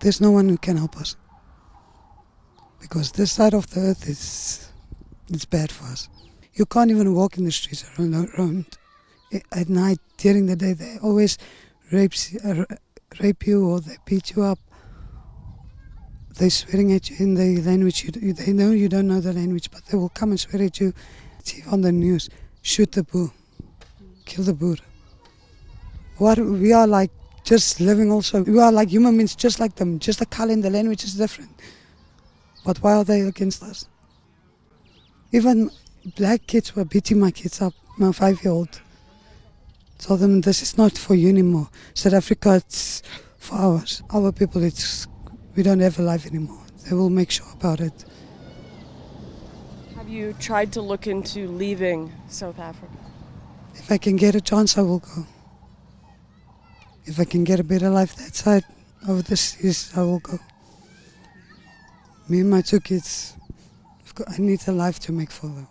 there's no one who can help us. Because this side of the earth is it's bad for us. You can't even walk in the streets around. At night, during the day, they always rape, uh, rape you or they beat you up. They're swearing at you in the language. You, they know you don't know the language, but they will come and swear at you. See on the news, shoot the Boer, kill the Boer. What we are like, just living also. We are like human beings, just like them. Just the color and the language is different. But why are they against us? Even black kids were beating my kids up, my five-year-old. Told them this is not for you anymore. South Africa, it's for ours. Our people, it's we don't have a life anymore. They will make sure about it. Have you tried to look into leaving South Africa? If I can get a chance, I will go. If I can get a better life that side of the seas, I will go. Me and my two kids, I need a life to make for them.